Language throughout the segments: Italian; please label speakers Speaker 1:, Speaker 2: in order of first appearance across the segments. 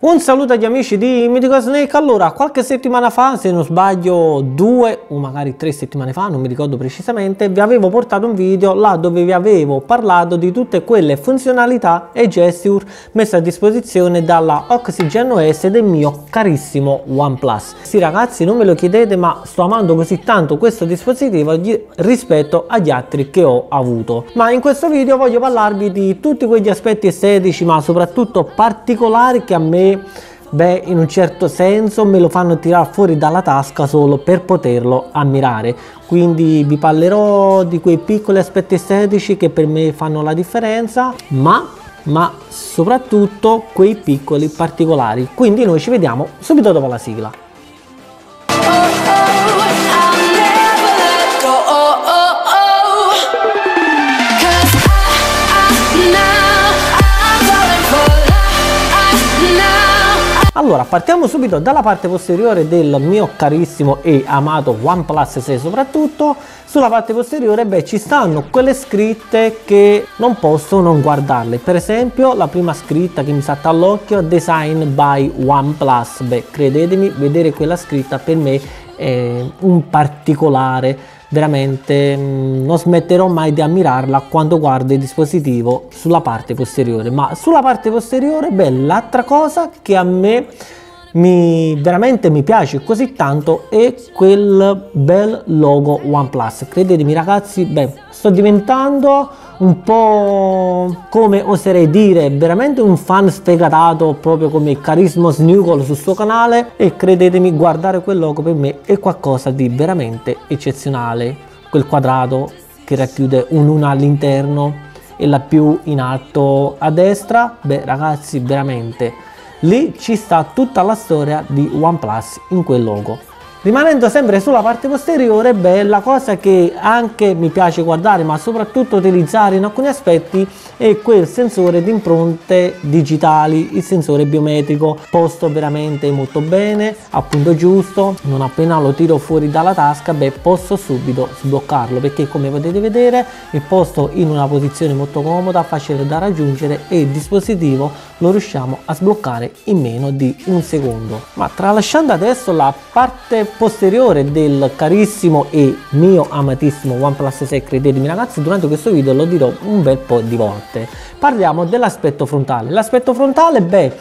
Speaker 1: Un saluto agli amici di Mythical Snake, allora qualche settimana fa, se non sbaglio due o magari tre settimane fa, non mi ricordo precisamente, vi avevo portato un video là dove vi avevo parlato di tutte quelle funzionalità e gesture messe a disposizione dalla Oxygen OS del mio carissimo OnePlus. Sì ragazzi, non me lo chiedete ma sto amando così tanto questo dispositivo rispetto agli altri che ho avuto. Ma in questo video voglio parlarvi di tutti quegli aspetti estetici ma soprattutto particolari che a me beh in un certo senso me lo fanno tirare fuori dalla tasca solo per poterlo ammirare. Quindi vi parlerò di quei piccoli aspetti estetici che per me fanno la differenza ma ma soprattutto quei piccoli particolari. Quindi noi ci vediamo subito dopo la sigla Allora, partiamo subito dalla parte posteriore del mio carissimo e amato OnePlus 6 soprattutto. Sulla parte posteriore, beh, ci stanno quelle scritte che non posso non guardarle. Per esempio, la prima scritta che mi salta all'occhio, Design by OnePlus. Beh, credetemi, vedere quella scritta per me è un particolare veramente mm, non smetterò mai di ammirarla quando guardo il dispositivo sulla parte posteriore. Ma sulla parte posteriore beh l'altra cosa che a me mi veramente mi piace così tanto è quel bel logo OnePlus. Credetemi ragazzi beh sto diventando un po' come oserei dire veramente un fan sfegatato proprio come Carisma Snuggle sul suo canale. E credetemi guardare quel logo per me è qualcosa di veramente eccezionale. Quel quadrato che racchiude un'una all'interno e la più in alto a destra. Beh ragazzi veramente lì ci sta tutta la storia di OnePlus in quel logo Rimanendo sempre sulla parte posteriore, beh, la cosa che anche mi piace guardare, ma soprattutto utilizzare in alcuni aspetti, è quel sensore di impronte digitali, il sensore biometrico, posto veramente molto bene, a punto giusto, non appena lo tiro fuori dalla tasca, beh, posso subito sbloccarlo, perché come potete vedere, il posto in una posizione molto comoda, facile da raggiungere e il dispositivo lo riusciamo a sbloccare in meno di un secondo. Ma tralasciando adesso la parte posteriore del carissimo e mio amatissimo OnePlus 6 credetemi ragazzi durante questo video lo dirò un bel po' di volte. Parliamo dell'aspetto frontale. L'aspetto frontale beh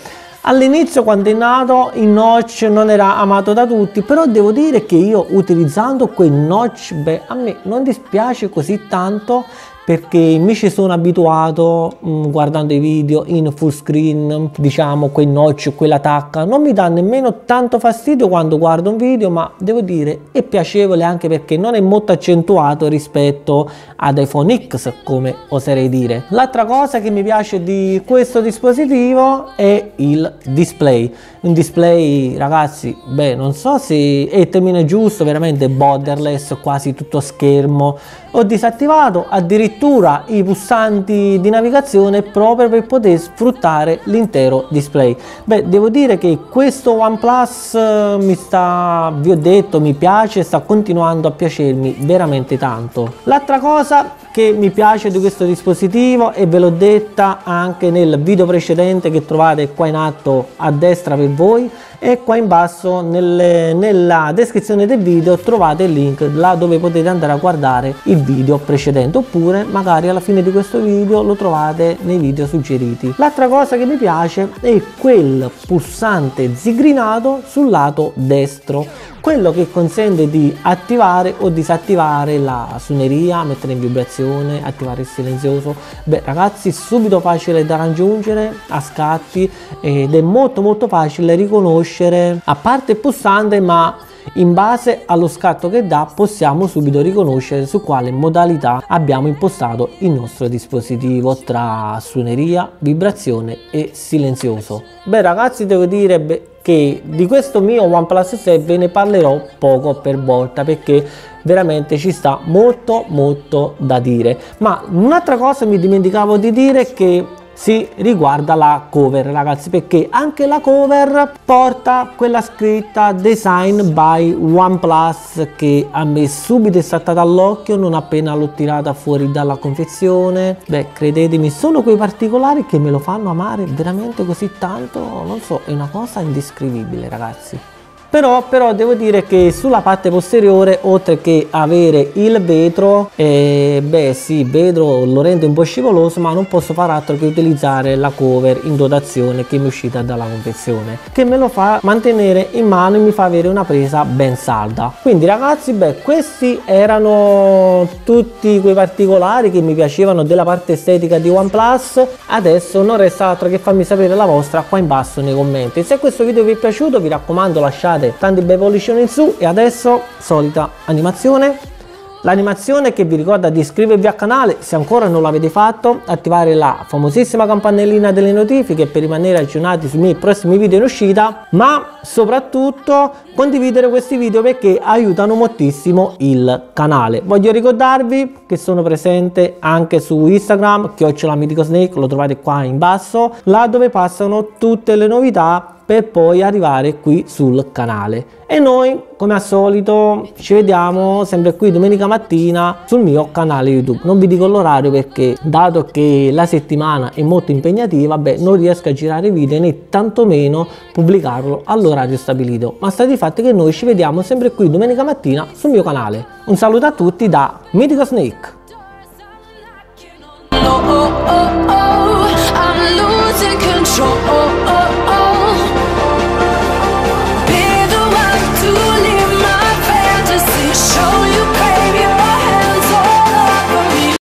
Speaker 1: All'inizio quando è nato il notch non era amato da tutti, però devo dire che io utilizzando quel notch, beh, a me non dispiace così tanto perché ci sono abituato mh, mm, guardando i video in full screen, diciamo quei notch, quella tacca, non mi dà nemmeno tanto fastidio quando guardo un video, ma devo dire è piacevole anche perché non è molto accentuato rispetto ad iPhone X, come oserei dire. L'altra cosa che mi piace di questo dispositivo è il display. Un display, ragazzi, beh, non so se è il termine giusto, veramente borderless, quasi tutto schermo. Ho disattivato addirittura addirittura i pulsanti di navigazione proprio per poter sfruttare l'intero display. Beh devo dire che questo OnePlus eh, mi sta vi ho detto mi piace sta continuando a piacermi veramente tanto. L'altra cosa che mi piace di questo dispositivo e ve l'ho detta anche nel video precedente che trovate qua in alto a destra per voi e qua in basso nelle, nella descrizione del video trovate il link là dove potete andare a guardare il video precedente. Oppure magari alla fine di questo video lo trovate nei video suggeriti. L'altra cosa che mi piace è quel pulsante zigrinato sul lato destro. Quello che consente di attivare o disattivare la suoneria, mettere in vibrazione, attivare il silenzioso. Beh ragazzi subito facile da raggiungere a scatti ed è molto molto facile riconoscere a parte il pulsante ma in base allo scatto che dà possiamo subito riconoscere su quale modalità abbiamo impostato il nostro dispositivo tra suoneria, vibrazione e silenzioso. Beh ragazzi devo dire beh, che di questo mio OnePlus 6 ve ne parlerò poco per volta perché veramente ci sta molto molto da dire ma un'altra cosa mi dimenticavo di dire che si riguarda la cover ragazzi perché anche la cover porta quella scritta design by OnePlus che a me subito è saltata all'occhio non appena l'ho tirata fuori dalla confezione. Beh credetemi sono quei particolari che me lo fanno amare veramente così tanto non so è una cosa indescrivibile ragazzi però, però, devo dire che sulla parte posteriore oltre che avere il vetro eh, beh sì vetro lo rende un po' scivoloso ma non posso far altro che utilizzare la cover in dotazione che mi è uscita dalla confezione che me lo fa mantenere in mano e mi fa avere una presa ben salda. Quindi ragazzi beh questi erano tutti quei particolari che mi piacevano della parte estetica di OnePlus. Adesso non resta altro che farmi sapere la vostra qua in basso nei commenti. Se questo video vi è piaciuto vi raccomando lasciate tanti bei pollicioni in su e adesso solita animazione. L'animazione che vi ricorda di iscrivervi al canale se ancora non l'avete fatto attivare la famosissima campanellina delle notifiche per rimanere aggiornati sui miei prossimi video in uscita ma soprattutto condividere questi video perché aiutano moltissimo il canale. Voglio ricordarvi che sono presente anche su instagram chiocciola snake lo trovate qua in basso là dove passano tutte le novità per poi arrivare qui sul canale. E noi come al solito ci vediamo sempre qui domenica mattina sul mio canale youtube. Non vi dico l'orario perché dato che la settimana è molto impegnativa beh non riesco a girare video né tantomeno pubblicarlo all'orario stabilito. Ma sta di fatto che noi ci vediamo sempre qui domenica mattina sul mio canale. Un saluto a tutti da Mythico Snake. Oh, oh, oh,